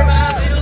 compromise.